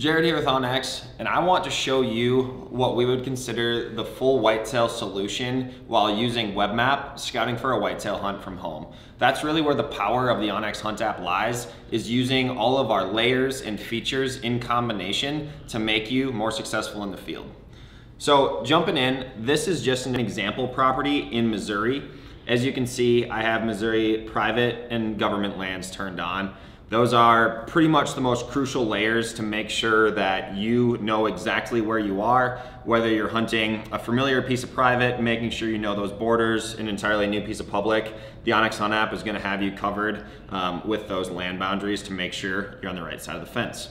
Jared here with onX, and I want to show you what we would consider the full whitetail solution while using WebMap, scouting for a whitetail hunt from home. That's really where the power of the onX Hunt app lies, is using all of our layers and features in combination to make you more successful in the field. So jumping in, this is just an example property in Missouri. As you can see, I have Missouri private and government lands turned on. Those are pretty much the most crucial layers to make sure that you know exactly where you are, whether you're hunting a familiar piece of private, making sure you know those borders, an entirely new piece of public. The onX Hunt app is gonna have you covered um, with those land boundaries to make sure you're on the right side of the fence.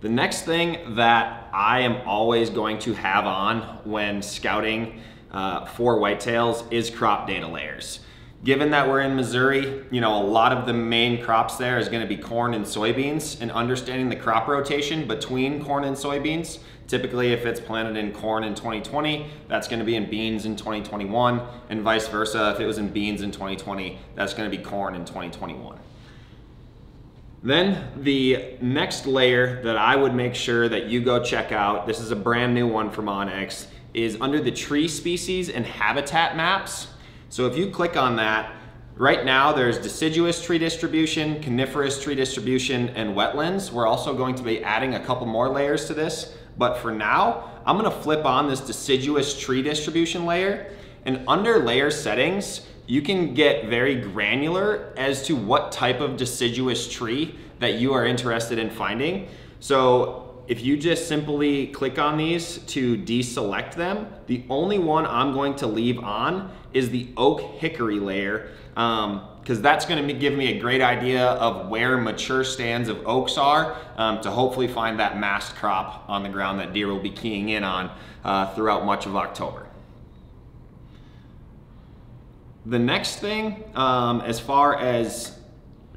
The next thing that I am always going to have on when scouting uh, for whitetails is crop data layers. Given that we're in Missouri, you know, a lot of the main crops there is gonna be corn and soybeans and understanding the crop rotation between corn and soybeans. Typically, if it's planted in corn in 2020, that's gonna be in beans in 2021 and vice versa. If it was in beans in 2020, that's gonna be corn in 2021. Then the next layer that I would make sure that you go check out, this is a brand new one from onX, is under the tree species and habitat maps. So if you click on that, right now there's deciduous tree distribution, coniferous tree distribution, and wetlands. We're also going to be adding a couple more layers to this, but for now, I'm gonna flip on this deciduous tree distribution layer, and under layer settings, you can get very granular as to what type of deciduous tree that you are interested in finding. So if you just simply click on these to deselect them, the only one I'm going to leave on is the oak hickory layer because um, that's going to give me a great idea of where mature stands of oaks are um, to hopefully find that mast crop on the ground that deer will be keying in on uh, throughout much of October. The next thing, um, as far as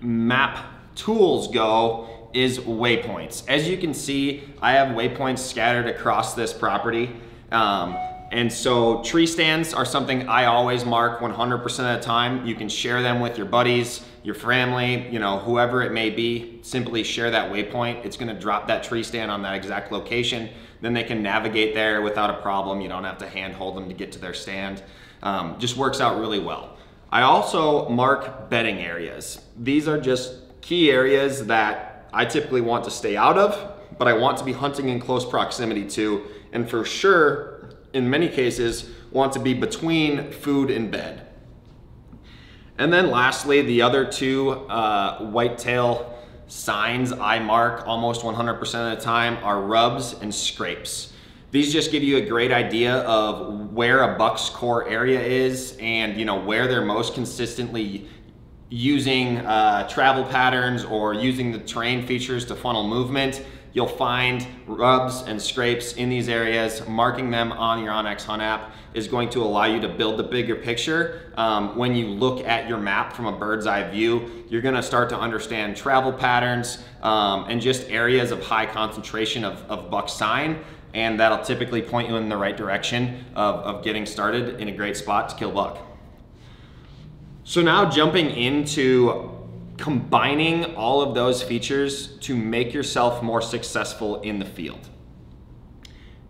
map tools go, is waypoints. As you can see, I have waypoints scattered across this property. Um, and so tree stands are something I always mark 100% of the time. You can share them with your buddies, your family, you know, whoever it may be. Simply share that waypoint. It's gonna drop that tree stand on that exact location. Then they can navigate there without a problem. You don't have to hand hold them to get to their stand. Um, just works out really well. I also mark bedding areas. These are just key areas that I typically want to stay out of, but I want to be hunting in close proximity to, and for sure, in many cases, want to be between food and bed. And then lastly, the other two uh, whitetail signs I mark almost 100% of the time are rubs and scrapes. These just give you a great idea of where a buck's core area is and you know where they're most consistently using uh, travel patterns or using the terrain features to funnel movement, you'll find rubs and scrapes in these areas. Marking them on your onX Hunt app is going to allow you to build the bigger picture. Um, when you look at your map from a bird's eye view, you're gonna start to understand travel patterns um, and just areas of high concentration of, of buck sign and that'll typically point you in the right direction of, of getting started in a great spot to kill buck. So now jumping into combining all of those features to make yourself more successful in the field.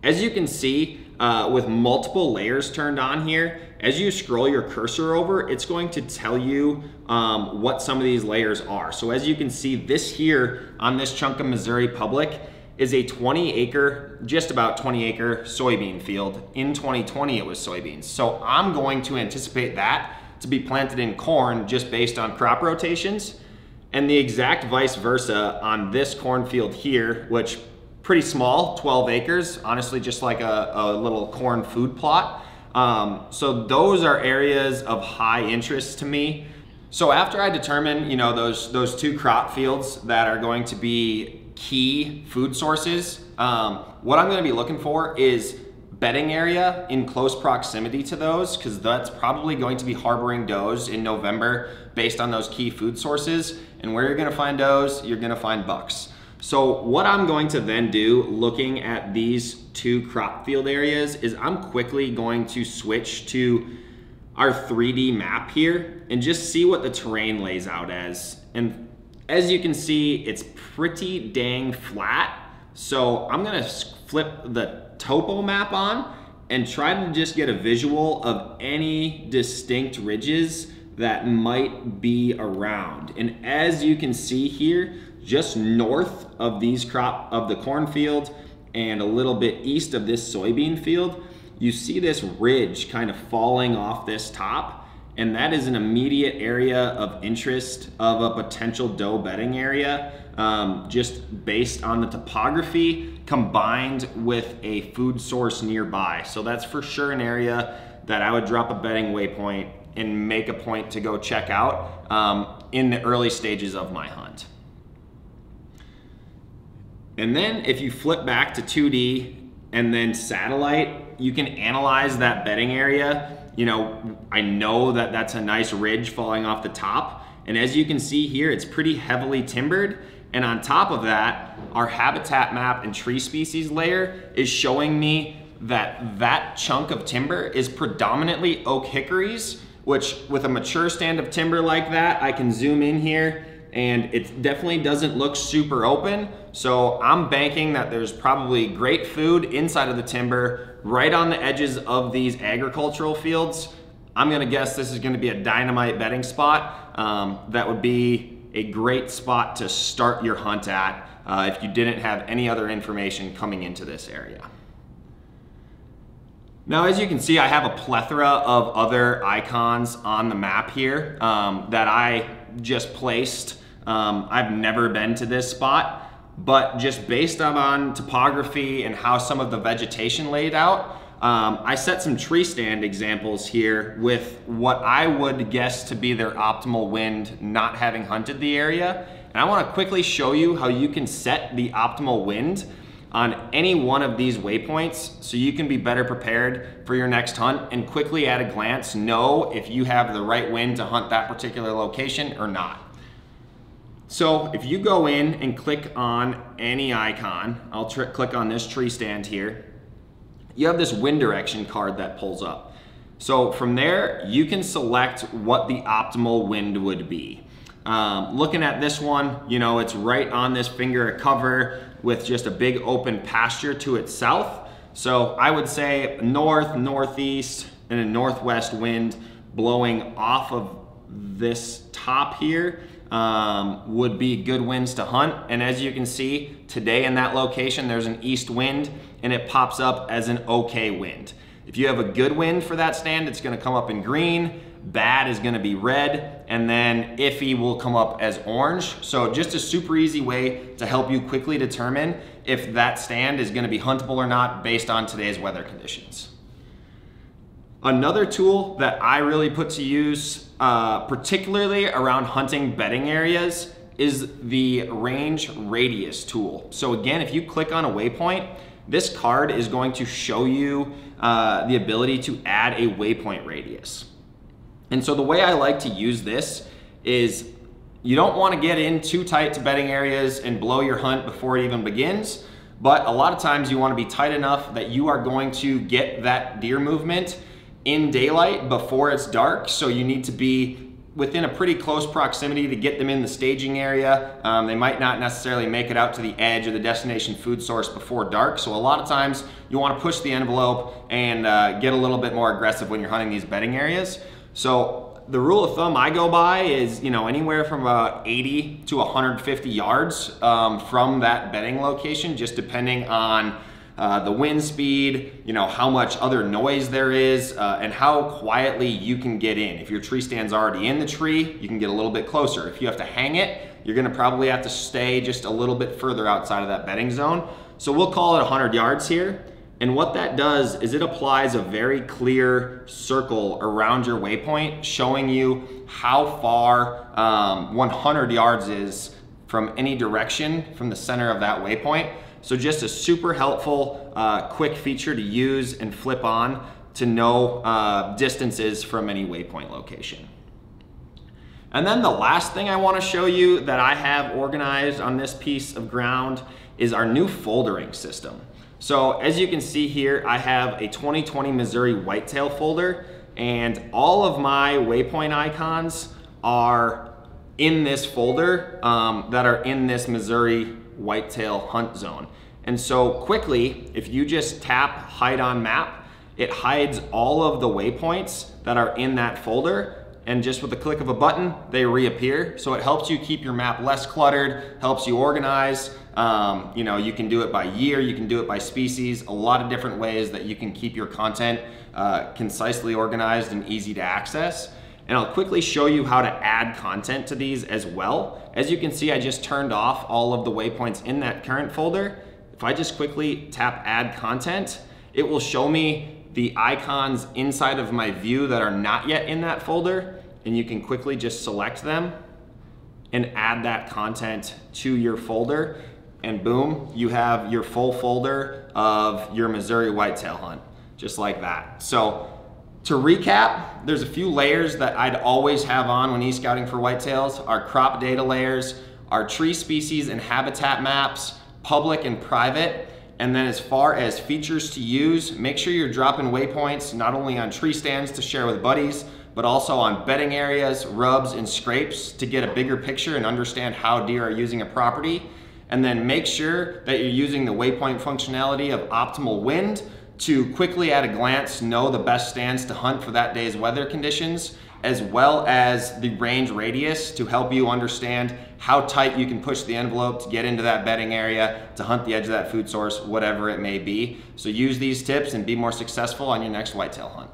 As you can see, uh, with multiple layers turned on here, as you scroll your cursor over, it's going to tell you um, what some of these layers are. So as you can see, this here on this chunk of Missouri Public is a 20 acre, just about 20 acre soybean field. In 2020, it was soybeans. So I'm going to anticipate that to be planted in corn just based on crop rotations. And the exact vice versa on this cornfield here, which pretty small, 12 acres, honestly just like a, a little corn food plot. Um, so those are areas of high interest to me. So after I determine, you know, those, those two crop fields that are going to be key food sources, um, what I'm gonna be looking for is bedding area in close proximity to those because that's probably going to be harboring does in November based on those key food sources. And where you're gonna find does, you're gonna find bucks. So what I'm going to then do looking at these two crop field areas is I'm quickly going to switch to our 3D map here and just see what the terrain lays out as. And As you can see, it's pretty dang flat. So I'm gonna flip the topo map on and try to just get a visual of any distinct ridges that might be around. And as you can see here, just north of these crop of the cornfield and a little bit east of this soybean field, you see this ridge kind of falling off this top and that is an immediate area of interest of a potential doe bedding area um, just based on the topography combined with a food source nearby. So that's for sure an area that I would drop a bedding waypoint and make a point to go check out um, in the early stages of my hunt. And then if you flip back to 2D and then satellite, you can analyze that bedding area. You know, I know that that's a nice ridge falling off the top. And as you can see here, it's pretty heavily timbered. And on top of that, our habitat map and tree species layer is showing me that that chunk of timber is predominantly oak hickories, which with a mature stand of timber like that, I can zoom in here and it definitely doesn't look super open. So I'm banking that there's probably great food inside of the timber right on the edges of these agricultural fields. I'm gonna guess this is gonna be a dynamite bedding spot. Um, that would be a great spot to start your hunt at uh, if you didn't have any other information coming into this area. Now, as you can see, I have a plethora of other icons on the map here um, that I just placed. Um, I've never been to this spot, but just based on topography and how some of the vegetation laid out, um, I set some tree stand examples here with what I would guess to be their optimal wind not having hunted the area. And I wanna quickly show you how you can set the optimal wind on any one of these waypoints so you can be better prepared for your next hunt and quickly at a glance know if you have the right wind to hunt that particular location or not. So if you go in and click on any icon, I'll click on this tree stand here, you have this wind direction card that pulls up. So from there, you can select what the optimal wind would be. Um, looking at this one, you know, it's right on this finger of cover with just a big open pasture to its south. So I would say north, northeast, and a northwest wind blowing off of this top here um, would be good winds to hunt. And as you can see, today in that location, there's an east wind and it pops up as an okay wind. If you have a good wind for that stand, it's gonna come up in green, bad is gonna be red, and then iffy will come up as orange. So just a super easy way to help you quickly determine if that stand is gonna be huntable or not based on today's weather conditions. Another tool that I really put to use, uh, particularly around hunting bedding areas, is the range radius tool. So again, if you click on a waypoint, this card is going to show you uh, the ability to add a waypoint radius. And so the way I like to use this is you don't want to get in too tight to bedding areas and blow your hunt before it even begins. But a lot of times you want to be tight enough that you are going to get that deer movement in daylight before it's dark. So you need to be within a pretty close proximity to get them in the staging area. Um, they might not necessarily make it out to the edge of the destination food source before dark. So a lot of times you wanna push the envelope and uh, get a little bit more aggressive when you're hunting these bedding areas. So the rule of thumb I go by is, you know, anywhere from about 80 to 150 yards um, from that bedding location, just depending on uh, the wind speed, you know, how much other noise there is, uh, and how quietly you can get in. If your tree stand's already in the tree, you can get a little bit closer. If you have to hang it, you're gonna probably have to stay just a little bit further outside of that bedding zone. So we'll call it 100 yards here. And what that does is it applies a very clear circle around your waypoint, showing you how far um, 100 yards is from any direction from the center of that waypoint. So just a super helpful, uh, quick feature to use and flip on to know uh, distances from any waypoint location. And then the last thing I wanna show you that I have organized on this piece of ground is our new foldering system. So as you can see here, I have a 2020 Missouri whitetail folder and all of my waypoint icons are in this folder um, that are in this Missouri whitetail hunt zone. And so quickly, if you just tap hide on map, it hides all of the waypoints that are in that folder and just with the click of a button, they reappear. So it helps you keep your map less cluttered, helps you organize. Um, you know, you can do it by year, you can do it by species, a lot of different ways that you can keep your content uh, concisely organized and easy to access. And I'll quickly show you how to add content to these as well. As you can see, I just turned off all of the waypoints in that current folder. If I just quickly tap add content, it will show me the icons inside of my view that are not yet in that folder. And you can quickly just select them and add that content to your folder. And boom, you have your full folder of your Missouri whitetail hunt, just like that. So to recap, there's a few layers that I'd always have on when e-scouting for whitetails. Our crop data layers, our tree species and habitat maps, public and private. And then as far as features to use, make sure you're dropping waypoints not only on tree stands to share with buddies, but also on bedding areas, rubs, and scrapes to get a bigger picture and understand how deer are using a property. And then make sure that you're using the waypoint functionality of optimal wind to quickly at a glance know the best stands to hunt for that day's weather conditions as well as the range radius to help you understand how tight you can push the envelope to get into that bedding area, to hunt the edge of that food source, whatever it may be. So use these tips and be more successful on your next whitetail hunt.